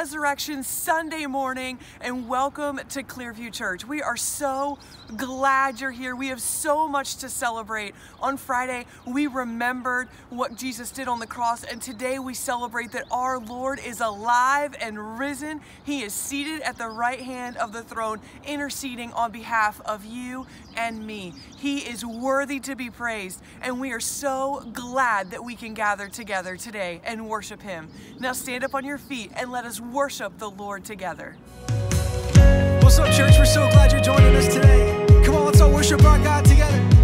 Resurrection Sunday morning, and welcome to Clearview Church. We are so glad you're here. We have so much to celebrate. On Friday, we remembered what Jesus did on the cross, and today we celebrate that our Lord is alive and risen. He is seated at the right hand of the throne, interceding on behalf of you and me. He is worthy to be praised, and we are so glad that we can gather together today and worship Him. Now stand up on your feet and let us worship the Lord together. What's up, church? We're so glad you're joining us today. Come on, let's all worship our God together.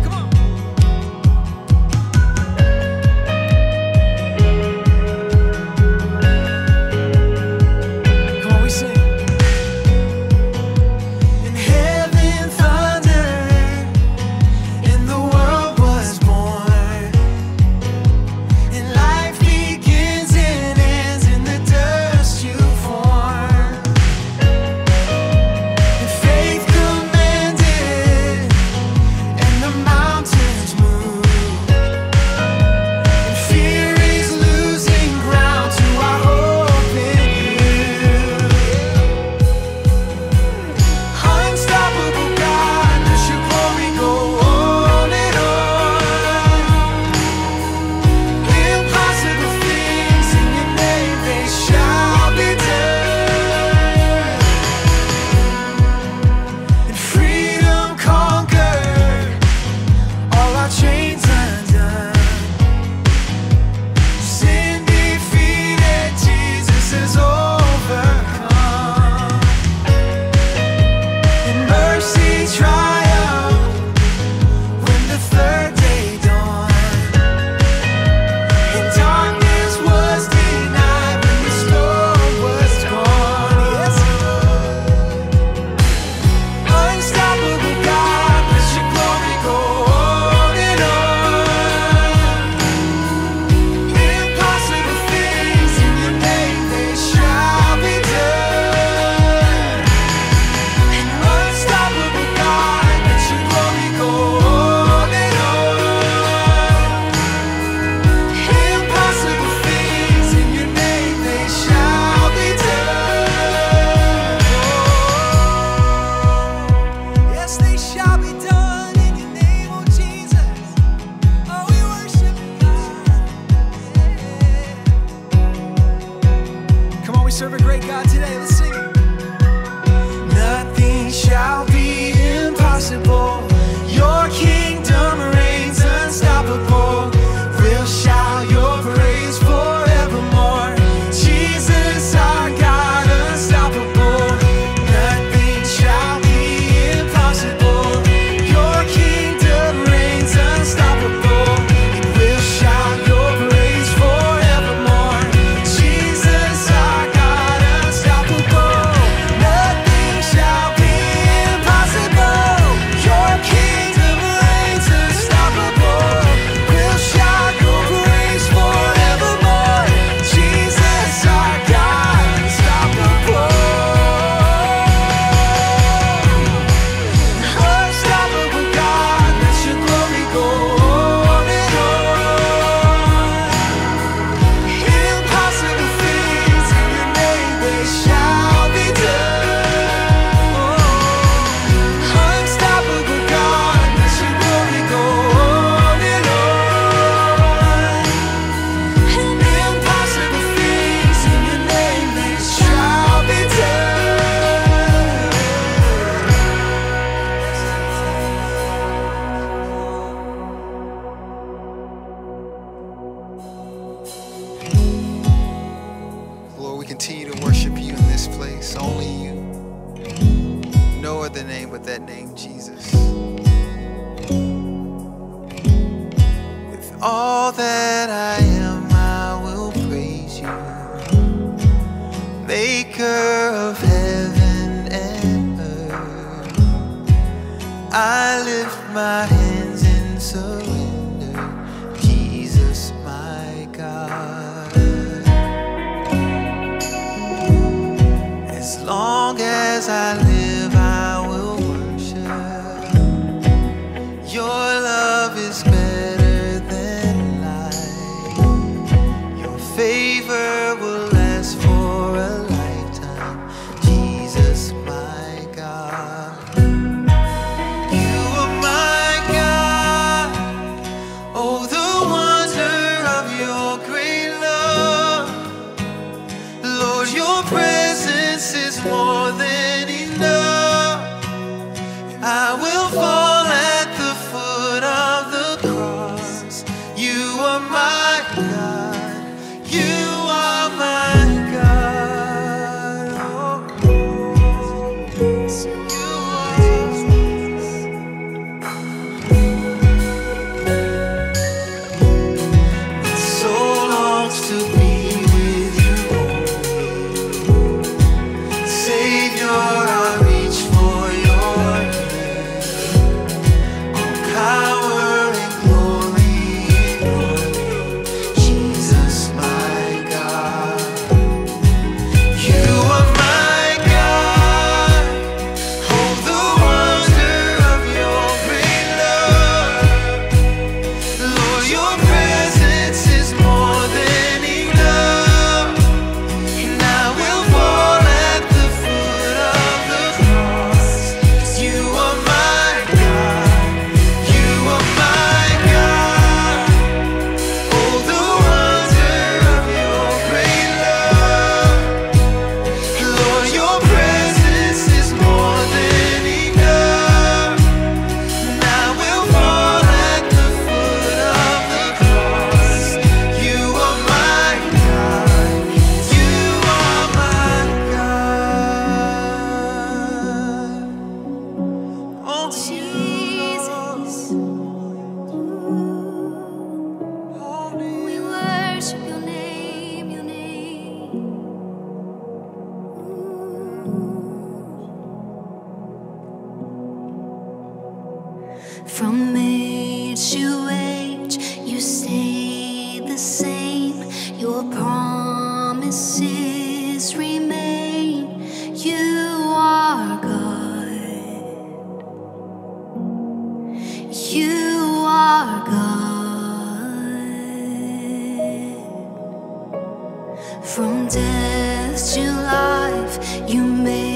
From death to life, you made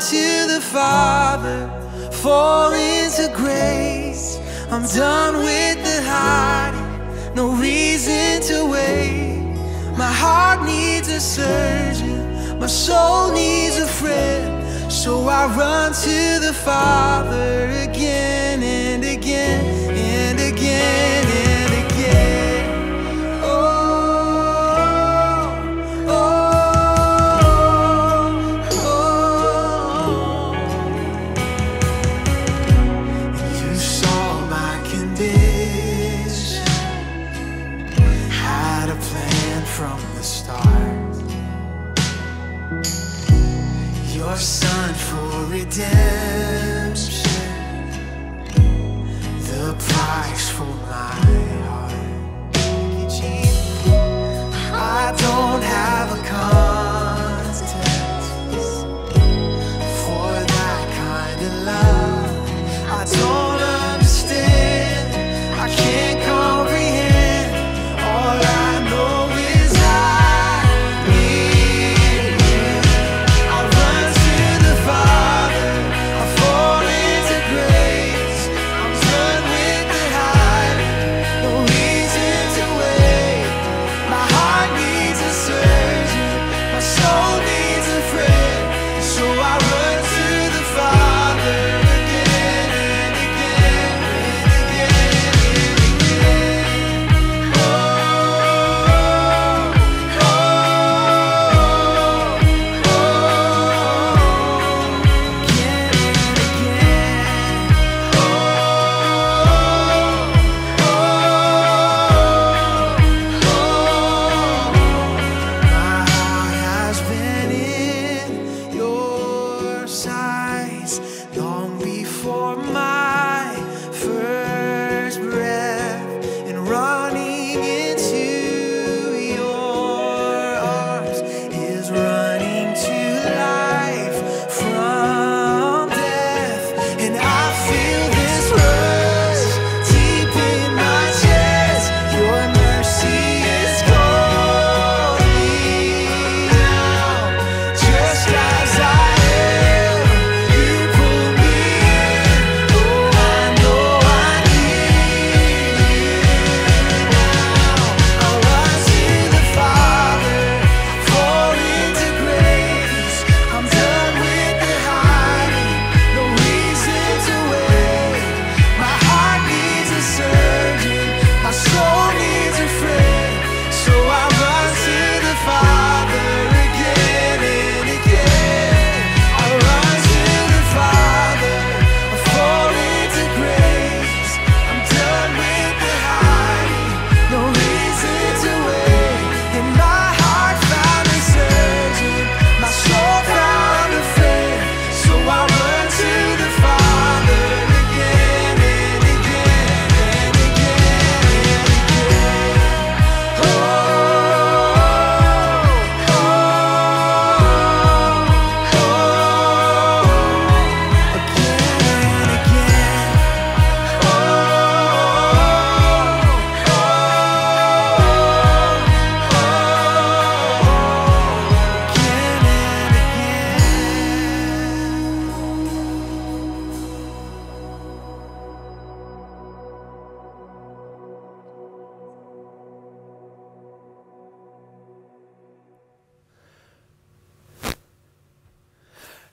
to the Father, fall into grace. I'm done with the hiding, no reason to wait. My heart needs a surgeon, my soul needs a friend. So I run to the Father again and again. And yeah.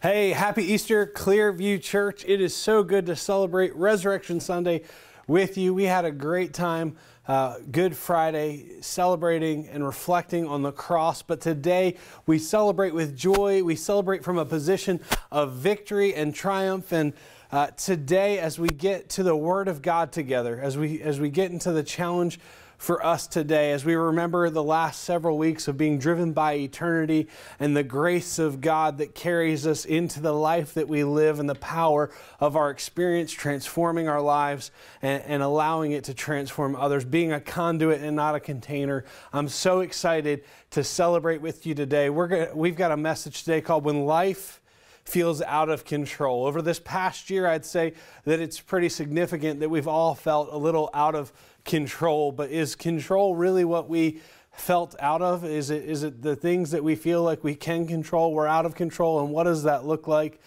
Hey, happy Easter, Clearview Church. It is so good to celebrate Resurrection Sunday with you. We had a great time, uh, Good Friday, celebrating and reflecting on the cross. But today we celebrate with joy. We celebrate from a position of victory and triumph. And uh, today, as we get to the Word of God together, as we as we get into the challenge for us today, as we remember the last several weeks of being driven by eternity and the grace of God that carries us into the life that we live and the power of our experience transforming our lives and, and allowing it to transform others, being a conduit and not a container. I'm so excited to celebrate with you today. We're gonna, we've got a message today called When Life feels out of control. Over this past year, I'd say that it's pretty significant that we've all felt a little out of control. But is control really what we felt out of? Is it, is it the things that we feel like we can control, we're out of control? And what does that look like?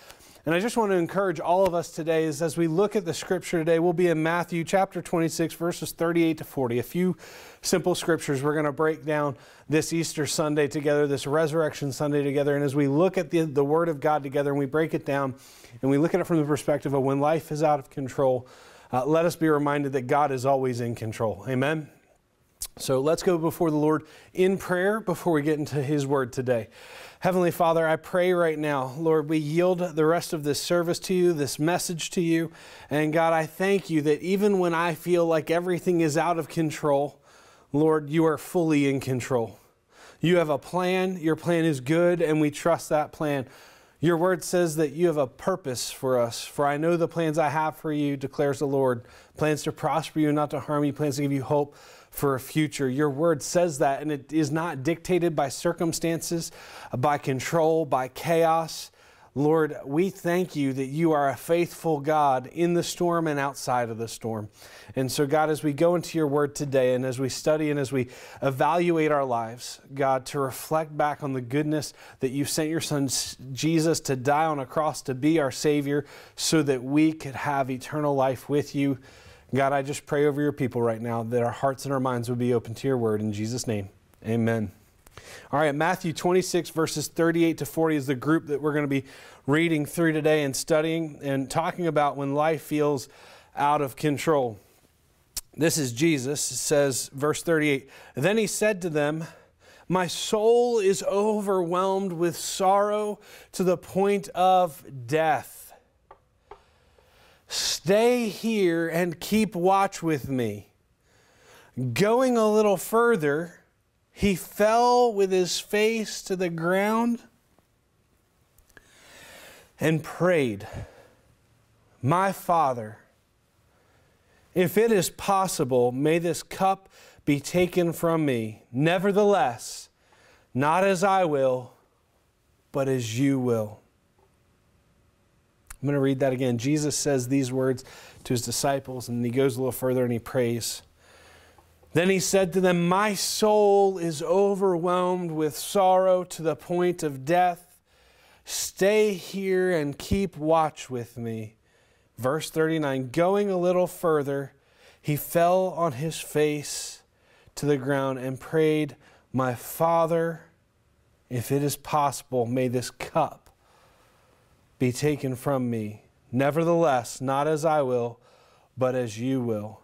And I just want to encourage all of us today is as we look at the scripture today, we'll be in Matthew chapter 26, verses 38 to 40. A few simple scriptures we're going to break down this Easter Sunday together, this Resurrection Sunday together. And as we look at the, the Word of God together and we break it down and we look at it from the perspective of when life is out of control, uh, let us be reminded that God is always in control. Amen. So let's go before the Lord in prayer before we get into His Word today. Heavenly Father, I pray right now, Lord, we yield the rest of this service to you, this message to you. And God, I thank you that even when I feel like everything is out of control, Lord, you are fully in control. You have a plan, your plan is good, and we trust that plan. Your word says that you have a purpose for us. For I know the plans I have for you, declares the Lord plans to prosper you, and not to harm you, plans to give you hope for a future. Your word says that, and it is not dictated by circumstances, by control, by chaos. Lord, we thank you that you are a faithful God in the storm and outside of the storm. And so, God, as we go into your word today and as we study and as we evaluate our lives, God, to reflect back on the goodness that you sent your son Jesus to die on a cross to be our Savior so that we could have eternal life with you. God, I just pray over your people right now that our hearts and our minds would be open to your word. In Jesus' name, amen. All right, Matthew 26, verses 38 to 40 is the group that we're going to be reading through today and studying and talking about when life feels out of control. This is Jesus, says, verse 38. Then he said to them, My soul is overwhelmed with sorrow to the point of death. Stay here and keep watch with me. Going a little further, he fell with his face to the ground and prayed, My Father, if it is possible, may this cup be taken from me. Nevertheless, not as I will, but as you will. I'm going to read that again. Jesus says these words to his disciples, and he goes a little further and he prays. Then he said to them, My soul is overwhelmed with sorrow to the point of death. Stay here and keep watch with me. Verse 39 Going a little further, he fell on his face to the ground and prayed, My Father, if it is possible, may this cup be taken from me. Nevertheless, not as I will, but as you will.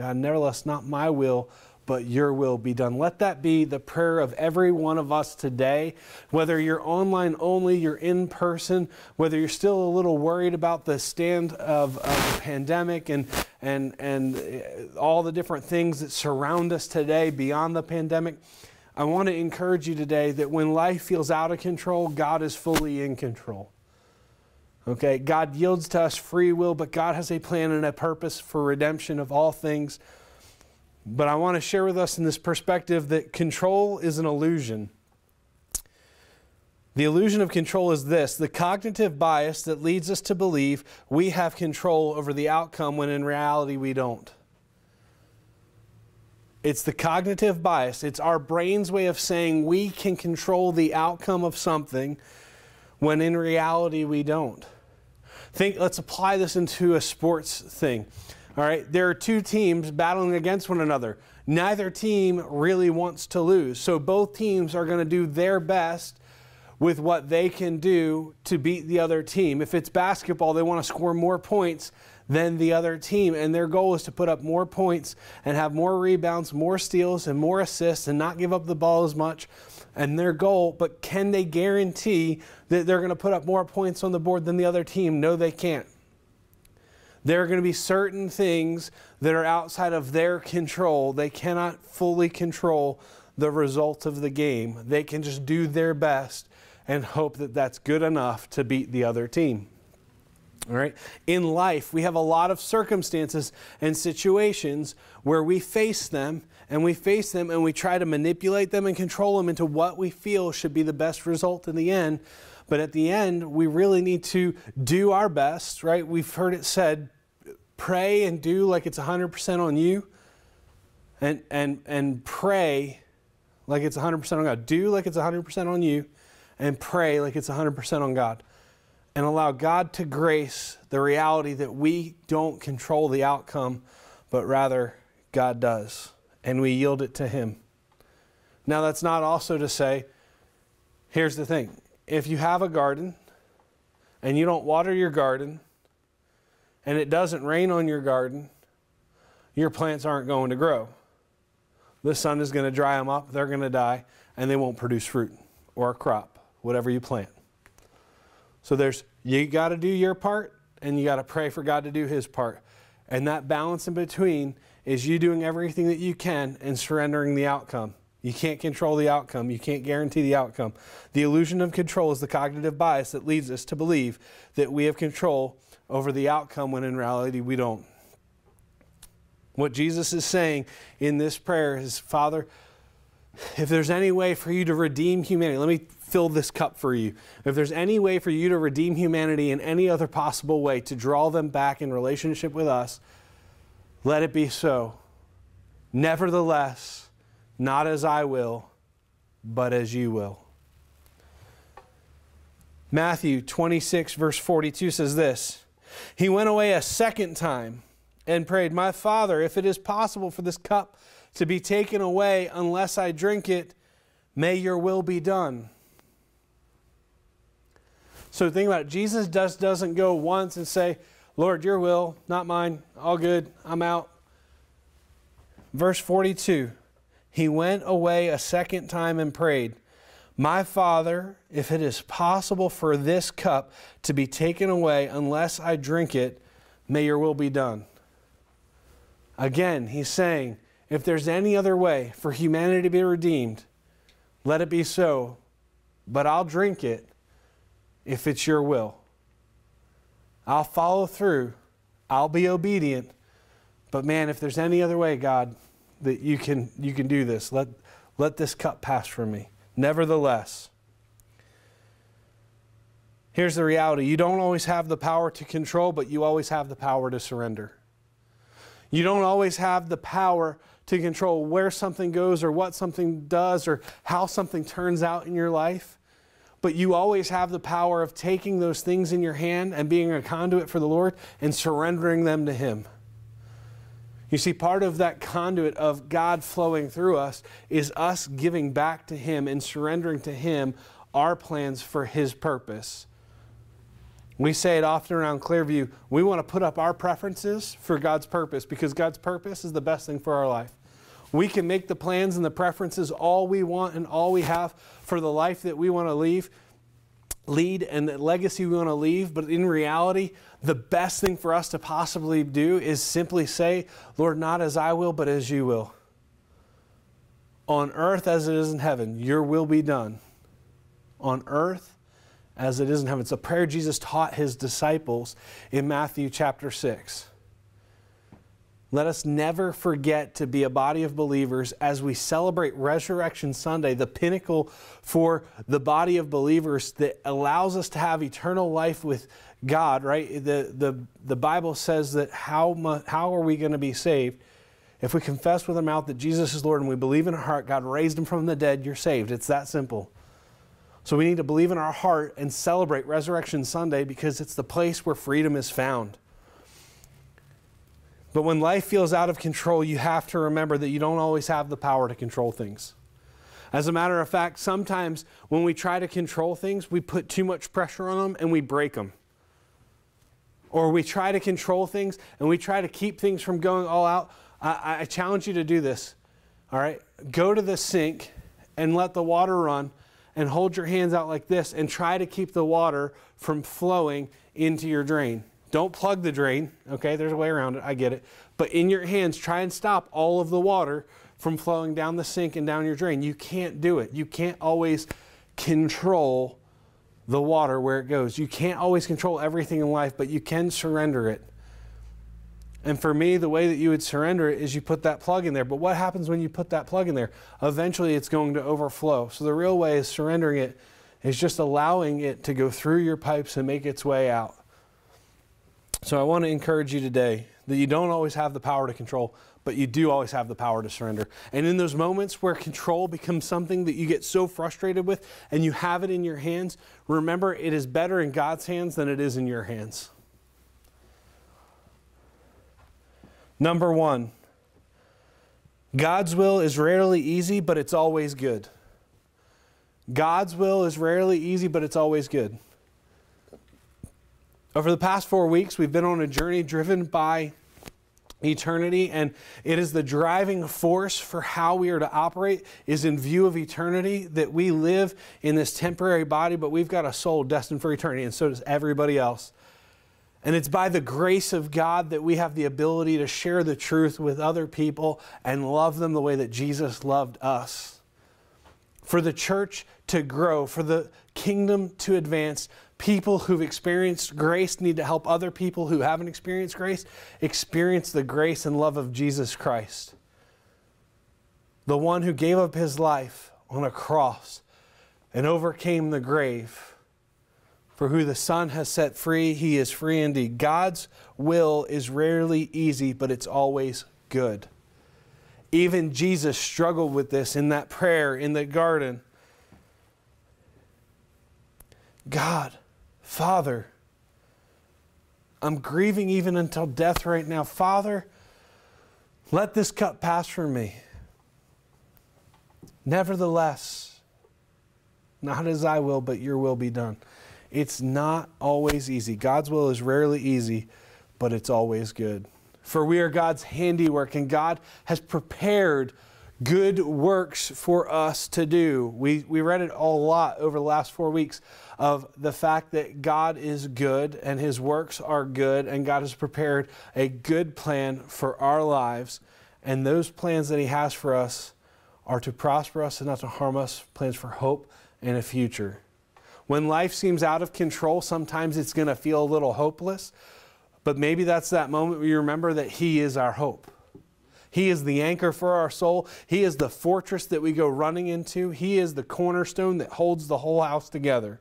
God, nevertheless, not my will, but your will be done. Let that be the prayer of every one of us today. Whether you're online only, you're in person, whether you're still a little worried about the stand of, of the pandemic and, and, and uh, all the different things that surround us today beyond the pandemic. I want to encourage you today that when life feels out of control, God is fully in control. Okay, God yields to us free will, but God has a plan and a purpose for redemption of all things. But I want to share with us in this perspective that control is an illusion. The illusion of control is this the cognitive bias that leads us to believe we have control over the outcome when in reality we don't. It's the cognitive bias. It's our brain's way of saying we can control the outcome of something when in reality we don't. Think let's apply this into a sports thing. All right, there are two teams battling against one another. Neither team really wants to lose. So both teams are going to do their best with what they can do to beat the other team. If it's basketball, they want to score more points than the other team. And their goal is to put up more points and have more rebounds, more steals, and more assists and not give up the ball as much. And their goal, but can they guarantee that they're going to put up more points on the board than the other team? No, they can't. There are going to be certain things that are outside of their control. They cannot fully control the result of the game. They can just do their best and hope that that's good enough to beat the other team. All right. In life, we have a lot of circumstances and situations where we face them and we face them and we try to manipulate them and control them into what we feel should be the best result in the end. But at the end, we really need to do our best, right? We've heard it said, pray and do like it's 100% on you and and and pray like it's 100% on God. Do like it's 100% on you and pray like it's 100% on God. And allow God to grace the reality that we don't control the outcome, but rather God does. And we yield it to Him. Now, that's not also to say, here's the thing if you have a garden and you don't water your garden and it doesn't rain on your garden, your plants aren't going to grow. The sun is going to dry them up, they're going to die, and they won't produce fruit or a crop, whatever you plant. So there's you got to do your part and you got to pray for God to do his part. And that balance in between is you doing everything that you can and surrendering the outcome. You can't control the outcome. You can't guarantee the outcome. The illusion of control is the cognitive bias that leads us to believe that we have control over the outcome when in reality we don't. What Jesus is saying in this prayer is, Father, if there's any way for you to redeem humanity, let me fill this cup for you. If there's any way for you to redeem humanity in any other possible way, to draw them back in relationship with us, let it be so. Nevertheless, not as I will, but as you will. Matthew 26, verse 42 says this He went away a second time and prayed, My Father, if it is possible for this cup to be taken away unless I drink it, may your will be done. So think about it. Jesus just doesn't go once and say, Lord, your will, not mine, all good, I'm out. Verse 42 He went away a second time and prayed, My Father, if it is possible for this cup to be taken away unless I drink it, may your will be done. Again, he's saying, if there's any other way for humanity to be redeemed, let it be so. But I'll drink it if it's your will. I'll follow through. I'll be obedient. But man, if there's any other way, God, that you can you can do this, let let this cup pass from me. Nevertheless, here's the reality. You don't always have the power to control, but you always have the power to surrender. You don't always have the power to control where something goes or what something does or how something turns out in your life. But you always have the power of taking those things in your hand and being a conduit for the Lord and surrendering them to Him. You see, part of that conduit of God flowing through us is us giving back to Him and surrendering to Him our plans for His purpose. We say it often around Clearview we want to put up our preferences for God's purpose because God's purpose is the best thing for our life. We can make the plans and the preferences all we want and all we have for the life that we want to leave, lead and the legacy we want to leave, but in reality, the best thing for us to possibly do is simply say, Lord, not as I will, but as you will. On earth as it is in heaven, your will be done. On earth as it is in heaven. It's a prayer Jesus taught his disciples in Matthew chapter 6. Let us never forget to be a body of believers as we celebrate Resurrection Sunday, the pinnacle for the body of believers that allows us to have eternal life with God, right? The, the, the Bible says that how, how are we going to be saved? If we confess with our mouth that Jesus is Lord and we believe in our heart God raised him from the dead, you're saved. It's that simple. So we need to believe in our heart and celebrate Resurrection Sunday because it's the place where freedom is found. But when life feels out of control, you have to remember that you don't always have the power to control things. As a matter of fact, sometimes when we try to control things, we put too much pressure on them and we break them. Or we try to control things and we try to keep things from going all out. I, I challenge you to do this. All right? Go to the sink and let the water run and hold your hands out like this and try to keep the water from flowing into your drain. Don't plug the drain, okay? There's a way around it, I get it. But in your hands, try and stop all of the water from flowing down the sink and down your drain. You can't do it. You can't always control the water where it goes. You can't always control everything in life, but you can surrender it. And for me, the way that you would surrender it is you put that plug in there. But what happens when you put that plug in there? Eventually, it's going to overflow. So the real way is surrendering it is just allowing it to go through your pipes and make its way out. So I want to encourage you today that you don't always have the power to control, but you do always have the power to surrender. And in those moments where control becomes something that you get so frustrated with and you have it in your hands, remember it is better in God's hands than it is in your hands. Number one, God's will is rarely easy, but it's always good. God's will is rarely easy, but it's always good. Over the past four weeks, we've been on a journey driven by eternity, and it is the driving force for how we are to operate is in view of eternity that we live in this temporary body, but we've got a soul destined for eternity, and so does everybody else. And it's by the grace of God that we have the ability to share the truth with other people and love them the way that Jesus loved us. For the church to grow, for the kingdom to advance, people who've experienced grace need to help other people who haven't experienced grace experience the grace and love of Jesus Christ. The one who gave up his life on a cross and overcame the grave for who the Son has set free, he is free indeed. God's will is rarely easy, but it's always good. Even Jesus struggled with this in that prayer in the garden. God, Father, I'm grieving even until death right now. Father, let this cup pass from me. Nevertheless, not as I will, but your will be done. It's not always easy. God's will is rarely easy, but it's always good. For we are God's handiwork, and God has prepared good works for us to do. We, we read it a lot over the last four weeks of the fact that God is good and his works are good, and God has prepared a good plan for our lives. And those plans that he has for us are to prosper us and not to harm us, plans for hope and a future. When life seems out of control, sometimes it's going to feel a little hopeless, but maybe that's that moment we remember that He is our hope. He is the anchor for our soul. He is the fortress that we go running into. He is the cornerstone that holds the whole house together.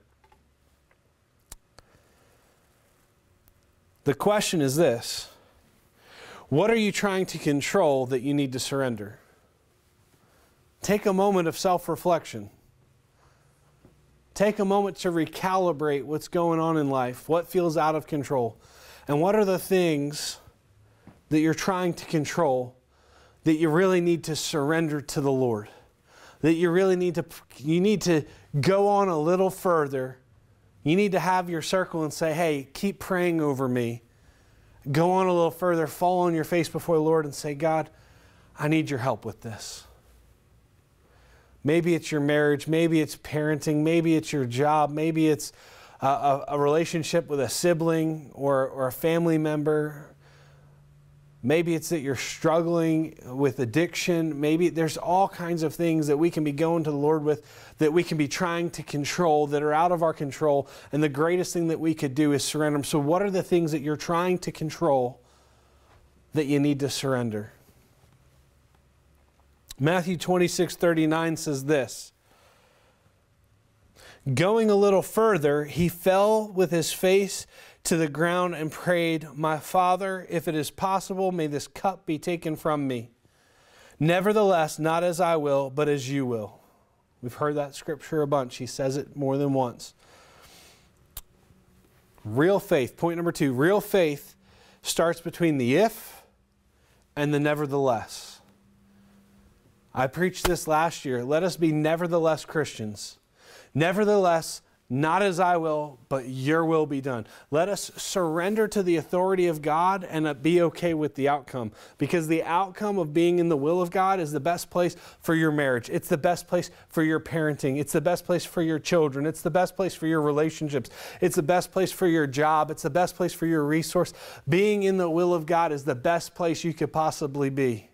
The question is this What are you trying to control that you need to surrender? Take a moment of self reflection. Take a moment to recalibrate what's going on in life, what feels out of control, and what are the things that you're trying to control that you really need to surrender to the Lord. That you really need to you need to go on a little further. You need to have your circle and say, "Hey, keep praying over me." Go on a little further, fall on your face before the Lord and say, "God, I need your help with this." Maybe it's your marriage, maybe it's parenting, maybe it's your job, maybe it's a, a, relationship with a sibling or, or a family member. Maybe it's that you're struggling with addiction. Maybe there's all kinds of things that we can be going to the Lord with that we can be trying to control that are out of our control. And the greatest thing that we could do is surrender them. So, what are the things that you're trying to control that you need to surrender? Matthew 26 39 says this Going a little further, he fell with his face to the ground and prayed, My Father, if it is possible, may this cup be taken from me. Nevertheless, not as I will, but as you will. We've heard that scripture a bunch. He says it more than once. Real faith, point number two real faith starts between the if and the nevertheless. I preached this last year. Let us be nevertheless Christians. Nevertheless, not as I will, but your will be done. Let us surrender to the authority of God and uh, be okay with the outcome. Because the outcome of being in the will of God is the best place for your marriage. It's the best place for your parenting. It's the best place for your children. It's the best place for your relationships. It's the best place for your job. It's the best place for your resource. Being in the will of God is the best place you could possibly be.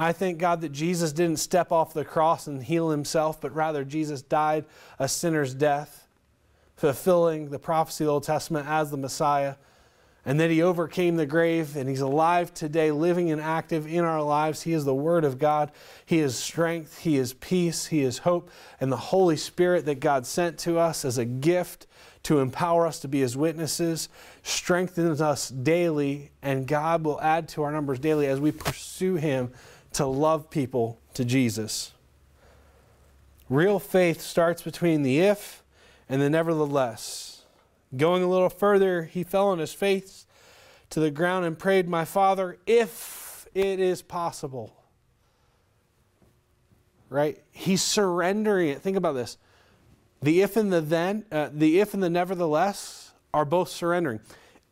I thank God that Jesus didn't step off the cross and heal himself, but rather Jesus died a sinner's death, fulfilling the prophecy of the Old Testament as the Messiah, and that he overcame the grave and he's alive today, living and active in our lives. He is the Word of God. He is strength, He is peace, He is hope, and the Holy Spirit that God sent to us as a gift to empower us to be His witnesses strengthens us daily, and God will add to our numbers daily as we pursue Him to love people to Jesus. Real faith starts between the if and the nevertheless. Going a little further, he fell on his face to the ground and prayed, My Father, if it is possible. Right? He's surrendering it. Think about this. The if and the then, uh, the if and the nevertheless are both surrendering.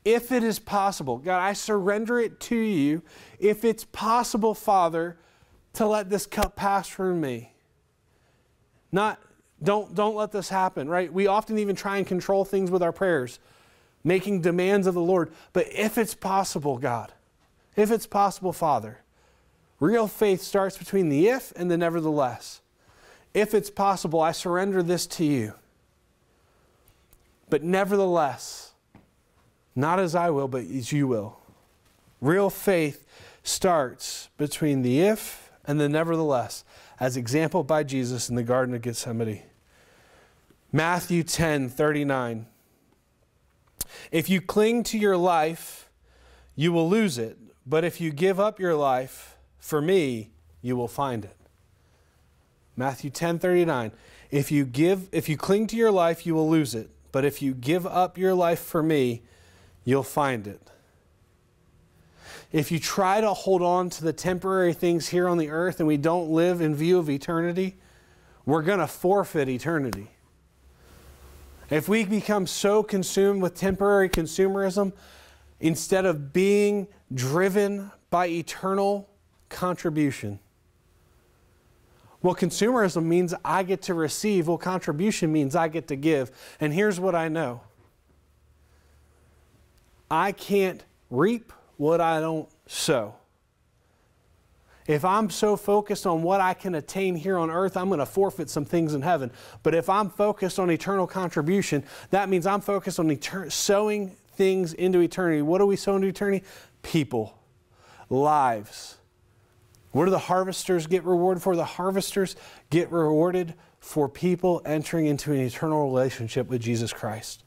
If it is possible, God, I surrender it to you. If it's possible, Father, to let this cup pass from me. Not, don't, don't let this happen, right? We often even try and control things with our prayers, making demands of the Lord. But if it's possible, God, if it's possible, Father, real faith starts between the if and the nevertheless. If it's possible, I surrender this to you. But nevertheless, not as I will, but as you will. Real faith starts between the if and the nevertheless, as exampled by Jesus in the Garden of Gethsemane. Matthew 10 39. If you cling to your life, you will lose it. But if you give up your life for me, you will find it. Matthew 10 39. If you, give, if you cling to your life, you will lose it. But if you give up your life for me, you'll find it. If you try to hold on to the temporary things here on the earth and we don't live in view of eternity, we're going to forfeit eternity. If we become so consumed with temporary consumerism, instead of being driven by eternal contribution, well, consumerism means I get to receive. Well, contribution means I get to give. And here's what I know I can't reap what I don't sow. If I'm so focused on what I can attain here on earth, I'm going to forfeit some things in heaven. But if I'm focused on eternal contribution, that means I'm focused on sowing things into eternity. What do we sow into eternity? People, lives. What do the harvesters get rewarded for? The harvesters get rewarded for people entering into an eternal relationship with Jesus Christ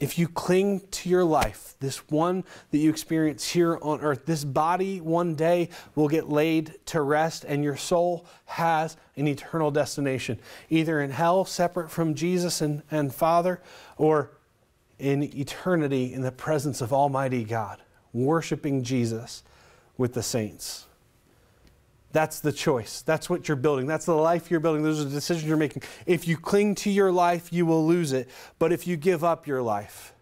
if you cling to your life, this one that you experience here on earth, this body one day will get laid to rest, and your soul has an eternal destination, either in hell, separate from Jesus and, and Father, or in eternity in the presence of Almighty God, worshiping Jesus with the saints. That's the choice. That's what you're building. That's the life you're building. Those are the decisions you're making. If you cling to your life, you will lose it. But if you give up your life,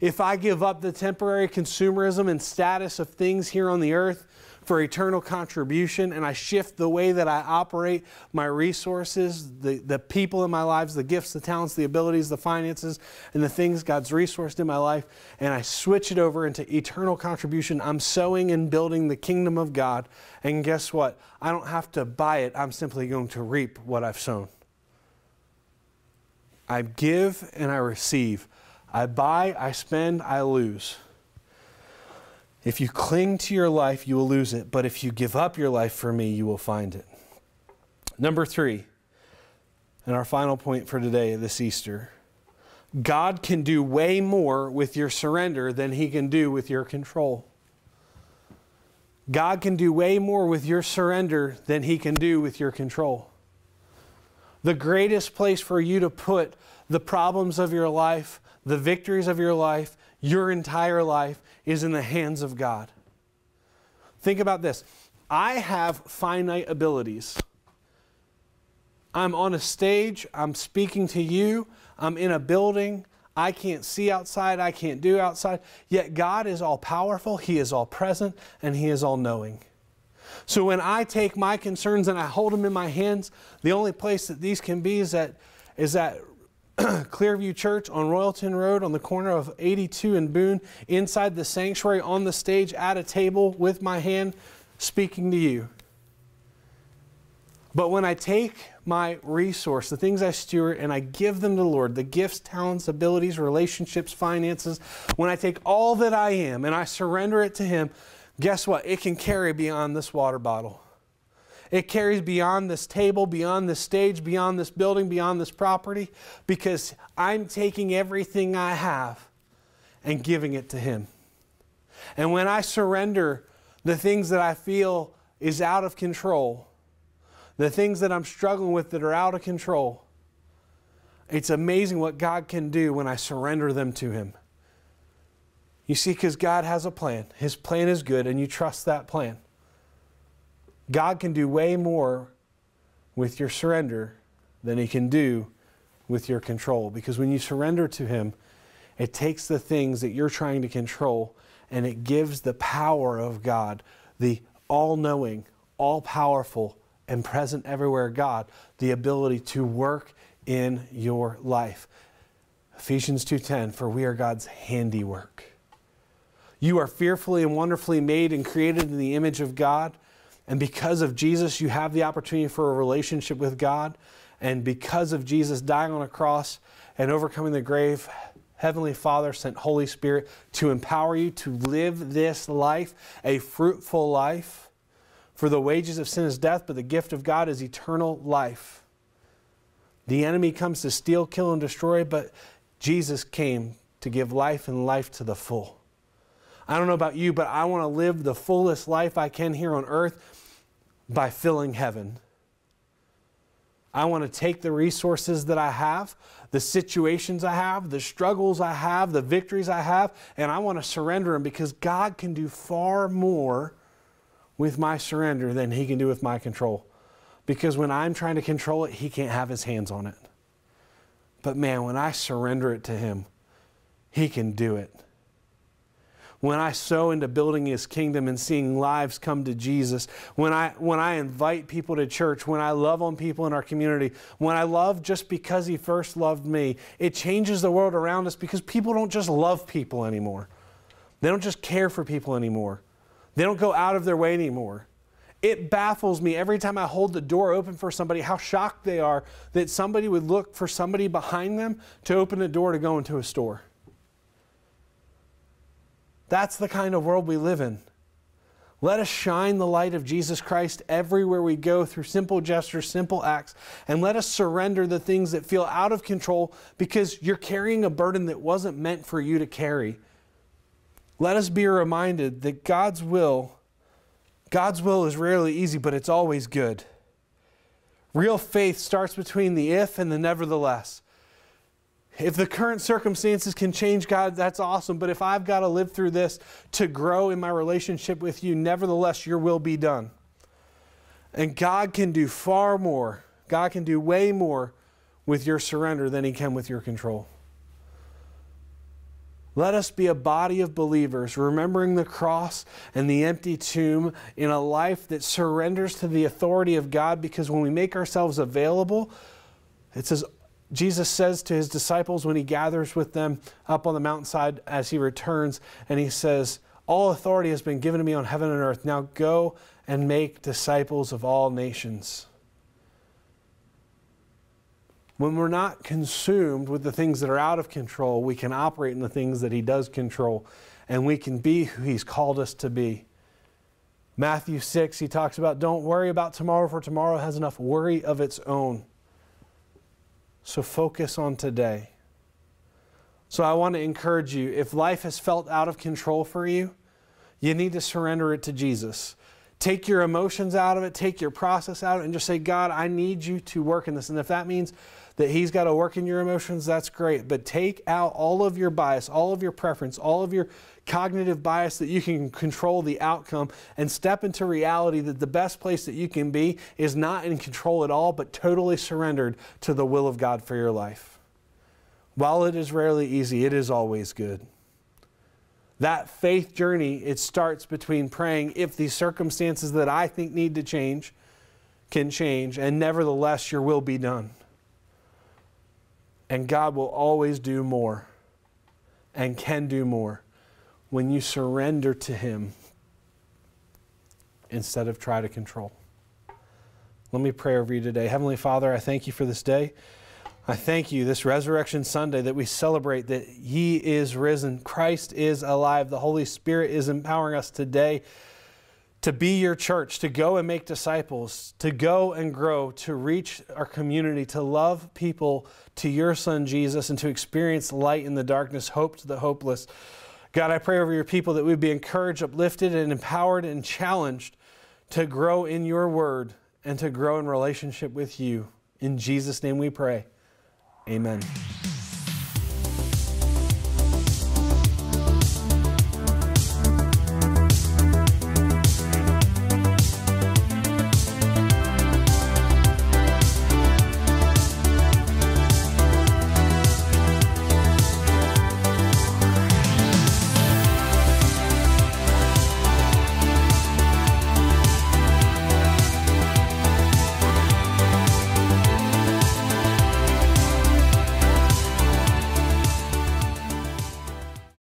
if I give up the temporary consumerism and status of things here on the earth for eternal contribution and I shift the way that I operate my resources, the, the people in my lives, the gifts, the talents, the abilities, the finances, and the things God's resourced in my life, and I switch it over into eternal contribution, I'm sowing and building the kingdom of God. And guess what? I don't have to buy it, I'm simply going to reap what I've sown. I give and I receive. I buy, I spend, I lose. If you cling to your life, you will lose it. But if you give up your life for me, you will find it. Number three, and our final point for today, this Easter God can do way more with your surrender than he can do with your control. God can do way more with your surrender than he can do with your control. The greatest place for you to put the problems of your life, the victories of your life, your entire life is in the hands of God. Think about this. I have finite abilities. I'm on a stage, I'm speaking to you, I'm in a building, I can't see outside, I can't do outside. Yet God is all powerful, He is all present, and He is all knowing. So when I take my concerns and I hold them in my hands, the only place that these can be is at is at Clearview Church on Royalton Road on the corner of 82 and Boone, inside the sanctuary on the stage at a table with my hand speaking to you. But when I take my resource, the things I steward, and I give them to the Lord, the gifts, talents, abilities, relationships, finances, when I take all that I am and I surrender it to Him, guess what? It can carry beyond this water bottle. It carries beyond this table, beyond this stage, beyond this building, beyond this property, because I'm taking everything I have and giving it to Him. And when I surrender the things that I feel is out of control, the things that I'm struggling with that are out of control, it's amazing what God can do when I surrender them to Him. You see, because God has a plan. His plan is good, and you trust that plan. God can do way more with your surrender than He can do with your control. Because when you surrender to Him, it takes the things that you're trying to control and it gives the power of God, the all knowing, all powerful, and present everywhere God, the ability to work in your life. Ephesians 2:10 for we are God's handiwork. You are fearfully and wonderfully made and created in the image of God. And because of Jesus, you have the opportunity for a relationship with God. And because of Jesus dying on a cross and overcoming the grave, Heavenly Father sent Holy Spirit to empower you to live this life, a fruitful life. For the wages of sin is death, but the gift of God is eternal life. The enemy comes to steal, kill, and destroy, but Jesus came to give life and life to the full. I don't know about you, but I want to live the fullest life I can here on earth by filling heaven. I want to take the resources that I have, the situations I have, the struggles I have, the victories I have, and I want to surrender them because God can do far more with my surrender than He can do with my control. Because when I'm trying to control it, He can't have His hands on it. But man, when I surrender it to Him, He can do it when I sow into building his kingdom and seeing lives come to Jesus, when I, when I invite people to church, when I love on people in our community, when I love just because he first loved me, it changes the world around us because people don't just love people anymore. They don't just care for people anymore. They don't go out of their way anymore. It baffles me every time I hold the door open for somebody how shocked they are that somebody would look for somebody behind them to open the door to go into a store. That's the kind of world we live in. Let us shine the light of Jesus Christ everywhere we go through simple gestures, simple acts, and let us surrender the things that feel out of control because you're carrying a burden that wasn't meant for you to carry. Let us be reminded that God's will, God's will is rarely easy, but it's always good. Real faith starts between the if and the nevertheless. If the current circumstances can change, God, that's awesome. But if I've got to live through this to grow in my relationship with you, nevertheless, your will be done. And God can do far more. God can do way more with your surrender than He can with your control. Let us be a body of believers, remembering the cross and the empty tomb in a life that surrenders to the authority of God because when we make ourselves available, it says Jesus says to his disciples when he gathers with them up on the mountainside as he returns, and he says, All authority has been given to me on heaven and earth. Now go and make disciples of all nations. When we're not consumed with the things that are out of control, we can operate in the things that he does control, and we can be who he's called us to be. Matthew 6, he talks about don't worry about tomorrow, for tomorrow has enough worry of its own. So focus on today. So I want to encourage you if life has felt out of control for you, you need to surrender it to Jesus. Take your emotions out of it, take your process out of it, and just say, God, I need you to work in this. And if that means that He's got to work in your emotions, that's great. But take out all of your bias, all of your preference, all of your cognitive bias that you can control the outcome and step into reality that the best place that you can be is not in control at all, but totally surrendered to the will of God for your life. While it is rarely easy, it is always good. That faith journey, it starts between praying if the circumstances that I think need to change can change, and nevertheless, your will be done. And God will always do more and can do more when you surrender to Him instead of try to control. Let me pray over you today. Heavenly Father, I thank you for this day. I thank you this Resurrection Sunday that we celebrate that He is risen, Christ is alive, the Holy Spirit is empowering us today to be your church, to go and make disciples, to go and grow, to reach our community, to love people to your Son Jesus, and to experience light in the darkness, hope to the hopeless. God, I pray over your people that we'd be encouraged, uplifted, and empowered and challenged to grow in your word and to grow in relationship with you. In Jesus' name we pray. Amen.